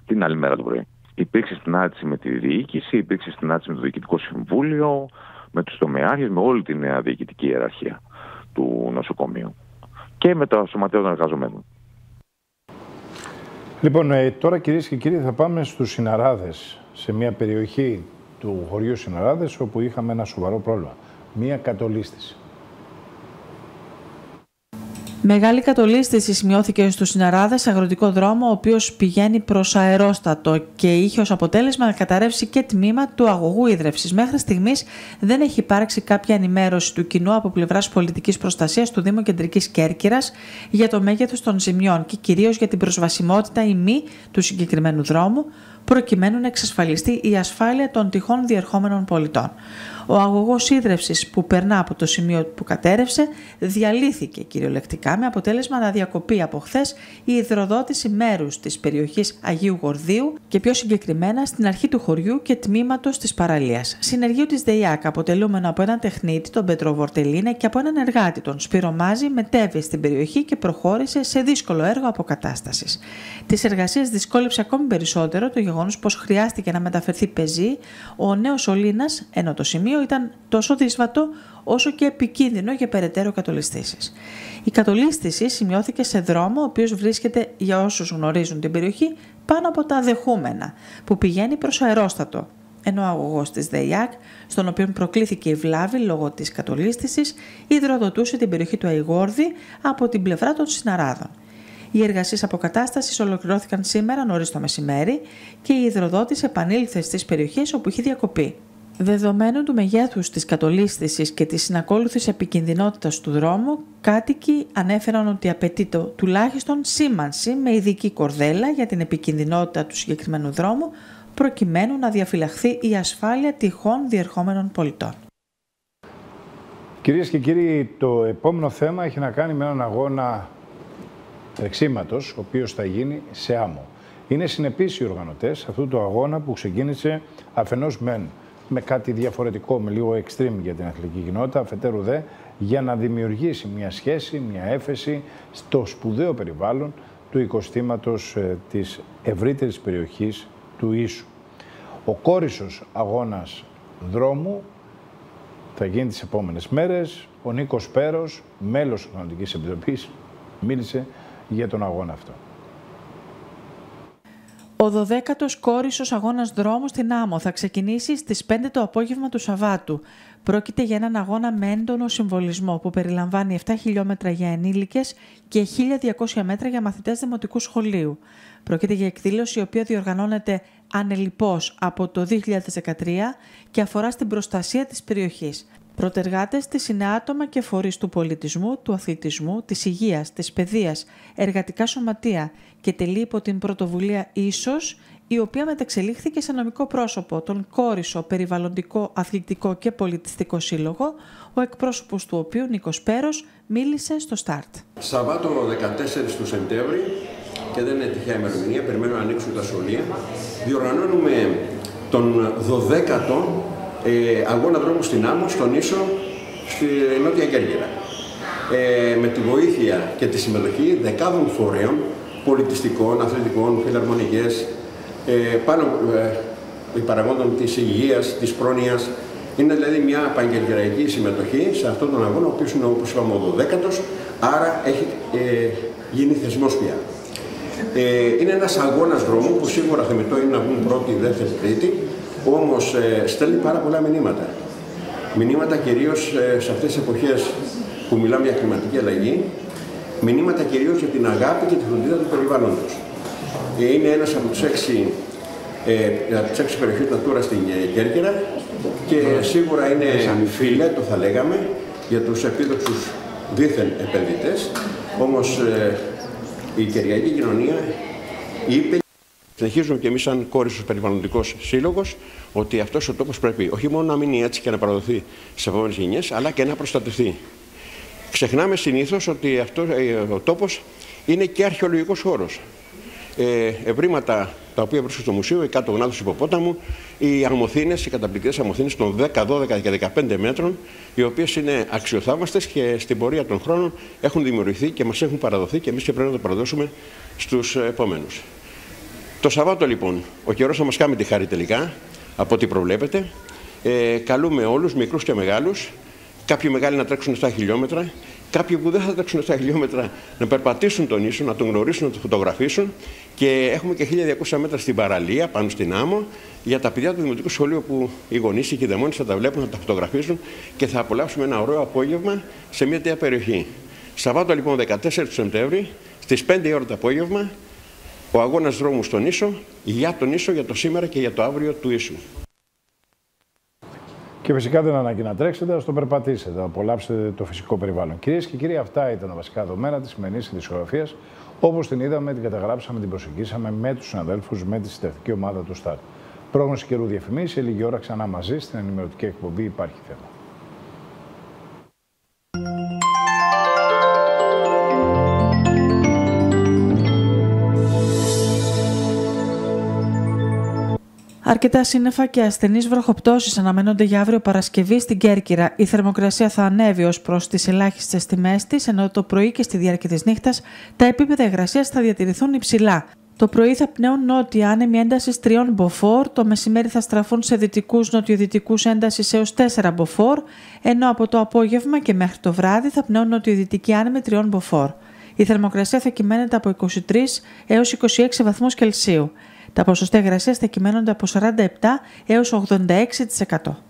[SPEAKER 12] την άλλη μέρα το πρωί. Υπήρξε συνάντηση με τη διοίκηση, υπήρξε συνάντηση με το Διοικητικό Συμβούλιο, με τους τομεάρχες, με όλη τη νέα διοικητική ιεραρχία του νοσοκομείου και με το Σωματείο των Εργαζομένων.
[SPEAKER 1] Λοιπόν, ε, τώρα κυρίες και κύριοι θα πάμε στους Συναράδες, σε μια περιοχή του χωριού Συναράδες, όπου είχαμε ένα σοβαρό πρόβλημα. Μια κατολίστηση.
[SPEAKER 2] Μεγάλη κατολίσθηση σημειώθηκε στους Συναράδες αγροτικό δρόμο, ο οποίος πηγαίνει προς αερόστατο και είχε ως αποτέλεσμα να καταρρεύσει και τμήμα του αγωγού ίδρυυση. Μέχρι στιγμής δεν έχει υπάρξει κάποια ενημέρωση του κοινού από πλευράς πολιτικής προστασίας του Δήμου Κεντρικής Κέρκυρας για το μέγεθος των ζημιών και κυρίως για την προσβασιμότητα ή μη του συγκεκριμένου δρόμου, προκειμένου να εξασφαλιστεί η ασφάλεια των τυχών διερχόμενων πολιτών. Ο αγωγός ίδρυυση που περνά από το σημείο που κατέρευσε διαλύθηκε κυριολεκτικά με αποτέλεσμα να διακοπεί από χθες η υδροδότηση μέρους της περιοχής Αγίου Γορδίου και πιο συγκεκριμένα στην αρχή του χωριού και τμήματος της παραλίας. Συνεργείο της ΔΕΙΑΚ, αποτελούμενο από έναν τεχνίτη, τον Πέτρο Βορτελίνα, και από έναν εργάτη, τον Σπύρο Μάζη, μετέβη στην περιοχή και προχώρησε σε δύσκολο έργο αποκατάστασης. Τις εργασίες δυσκόλεψε ακόμη περισσότερο το γεγονός πως χρειάστηκε να μεταφερθεί πεζή ο νέος Ολίνα, ενώ το σημείο ήταν τόσο δύσβατο όσο και επικίνδυνο για περαιτέρω κατολιστήσεις. Η κατολίστηση σημειώθηκε σε δρόμο ο οποίος βρίσκεται για όσους γνωρίζουν την περιοχή πάνω από τα δεχούμενα που πηγαίνει προς αερόστατο ενώ ο αγωγός της ΔΕΙΑΚ, στον οποίο προκλήθηκε η βλάβη λόγω της κατολίστησης, υδροδοτούσε την περιοχή του Αϊγόρδη από την πλευρά των Συναράδων. Οι εργασίες αποκατάστασης ολοκληρώθηκαν σήμερα νωρίς το μεσημέρι και η υδροδότηση επανήλθε στις περιοχές όπου είχε διακοπεί. Δεδομένου του μεγέθους της κατολίσθησης και της συνακόλουθης επικινδυνότητας του δρόμου, κάτοικοι ανέφεραν ότι απαιτείται τουλάχιστον σήμανση με ειδική κορδέλα για την επικινδυνότητα του συγκεκριμένου δρόμου, προκειμένου να διαφυλαχθεί η ασφάλεια τυχών διερχόμενων πολιτών.
[SPEAKER 1] Κυρίες και κύριοι, το επόμενο θέμα έχει να κάνει με έναν αγώνα τρεξίματος, ο οποίος θα γίνει σε άμμο. Είναι συνεπείς οι οργανωτές αυτού του αγώνα που ξεκίνησε αφενός μεν με κάτι διαφορετικό, με λίγο extreme για την αθλητική κοινότητα, αφετέρου δε, για να δημιουργήσει μια σχέση, μια έφεση στο σπουδαίο περιβάλλον του οικοστήματος ε, της ευρύτερης περιοχής του Ίσου. Ο κόρυσος αγώνας δρόμου θα γίνει τις επόμενες μέρες. Ο Νίκος Πέρος, μέλος της Αθλητικής Επιτροπής, μίλησε για τον αγώνα αυτό.
[SPEAKER 2] Ο 12ο κόρυσος αγώνας δρόμου στην Άμμο θα ξεκινήσει στις 5 το απόγευμα του Σαββάτου. Πρόκειται για έναν αγώνα με έντονο συμβολισμό που περιλαμβάνει 7 χιλιόμετρα για ενήλικες και 1.200 μέτρα για μαθητές δημοτικού σχολείου. Πρόκειται για εκδήλωση η οποία διοργανώνεται ανελιπώς από το 2013 και αφορά στην προστασία της περιοχής. Προτεργάτες της είναι άτομα και φορείς του πολιτισμού, του αθλητισμού, της υγείας, της παιδείας, εργατικά σωματεία και τελεί υπό την πρωτοβουλία ίσως, η οποία μεταξελίχθηκε σε νομικό πρόσωπο, τον Κόρισο Περιβαλλοντικό, Αθλητικό και Πολιτιστικό Σύλλογο, ο εκπρόσωπος του οποίου, Νίκος Πέρος, μίλησε στο ΣΤΑΡΤ.
[SPEAKER 13] Σαββάτο 14 του Σεπτέμβρη, και δεν είναι τυχαία ημερομηνία, περιμένω να ανοίξουν τα σχολεία, διοργανώνουμε τον 12ο ε, αγώνα δρόμου στην Άμμο, στον Ίσο, στη Νότια Κέρκυρα. Ε, με τη βοήθεια και τη συμμετοχή δεκάδων φορέων, πολιτιστικών, αθλητικών, φιλαρμονικές, ε, πάνω ε, παραγόντων της υγείας, της πρόνοιας, Είναι δηλαδή μια επαγγελματική συμμετοχή σε αυτόν τον αγώνα, ο οποίος είναι όπως είπαμε ο 12ο, άρα έχει ε, γίνει θεσμός πια. Ε, είναι ένας αγώνας δρόμου που σίγουρα θεμητό είναι να βγουν πρώτη, δεύτερη, τρίτη, όμως ε, στέλνει πάρα πολλά μηνύματα. Μηνύματα κυρίως ε, σε αυτές τις εποχές που μιλάμε για κλιματική αλλαγή, μηνύματα κυρίως για την αγάπη και τη φροντίδα του περιβάλλοντος. Ε, είναι ένας από τους έξι ε, από τις έξι περιοχές Natura στην ε, Κέρκυρα και σίγουρα είναι φιλέτο θα λέγαμε για τους επίδοξους δίθεν επενδυτές. Όμως ε, η κεριακή κοινωνία είπε Συνεχίζουμε και εμείς, σαν κόρυφο περιβαλλοντικό σύλλογο, ότι αυτός ο τόπος πρέπει όχι μόνο να μείνει έτσι και να παραδοθεί στις επόμενες γενιές, αλλά και να προστατευτεί. Ξεχνάμε συνήθως ότι αυτός ο τόπος είναι και αρχαιολογικός χώρος. Ε, ευρήματα τα οποία βρίσκονται στο μουσείο, οι κάτω γνάδου υποπόταμου, οι αμοθήνε, οι καταπληκτικές αμοθήνε των 10, 12 και 15 μέτρων, οι οποίες είναι αξιοθαύμαστες και στην πορεία των χρόνων έχουν δημιουργηθεί και μας έχουν παραδοθεί και εμείς και πρέπει να το παραδώσουμε στους επόμενους. Το Σαββάτο λοιπόν, ο καιρός θα μα κάνει τη χάρη τελικά, από ό,τι προβλέπετε. Ε, καλούμε όλους, μικρούς και μεγάλους, κάποιοι μεγάλοι να τρέξουν 7 χιλιόμετρα, κάποιοι που δεν θα τρέξουν 7 χιλιόμετρα να περπατήσουν τον ίσο, να τον γνωρίσουν, να τον φωτογραφίσουν και έχουμε και 1200 μέτρα στην παραλία, πάνω στην άμμο, για τα παιδιά του Δημοτικού Σχολείου που οι γονείς και οι δαιμόνε θα τα βλέπουν, θα τα φωτογραφίσουν και θα απολαύσουμε ένα ωραίο απόγευμα σε μια τέτοια περιοχή. Σαββάτο λοιπόν 14 του Σεπτέμβρη, στις 5 ώρα το απόγευμα, ο αγώνας δρόμου στον ίσο, για τον ίσο, για το σήμερα και για το αύριο του ίσου.
[SPEAKER 1] Και φυσικά δεν ανάγκη να τρέξετε, ας το περπατήσετε, να απολαύσετε το φυσικό περιβάλλον. Κυρίες και κύριοι, αυτά ήταν τα βασικά δεδομένα της σημερινής ειδησιογραφία. Όπως την είδαμε, την καταγράψαμε, την προσεγγίσαμε με τους συναδέλφους, με τη συντακτική ομάδα του ΣΤΑΡ. Πρόγνωση καιρού διαφημίσει, σε λίγη ώρα ξανά μαζί στην ενημερωτική εκπομπή Υπάρχει θέμα.
[SPEAKER 2] Αρκετά σύννεφα και ασθενείς βροχοπτώσεις αναμένονται για αύριο Παρασκευή στην Κέρκυρα. Η θερμοκρασία θα ανέβει ως προς τις ελάχιστες τιμές της, ενώ το πρωί και στη διάρκεια της νύχτας τα επίπεδα υγρασίας θα διατηρηθούν υψηλά. Το πρωί θα πνέουν νότια άνεμοι έντασης 3 μποφόρ, το μεσημέρι θα στραφούν σε δυτικούς νοτιοδυτικούς έντασης έως 4 μποφόρ, ενώ από το απόγευμα και μέχρι το βράδυ θα πνέουν νοτιοδυτικοί άνεμοι 3 μποφόρ. Η θερμοκρασία θα κυμαίνεται από 23 έως 26 βαθμούς Κελσίου. Τα ποσοστά υγρασίας θα κυμαίνονται από 47 έως 86%.